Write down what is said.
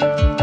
you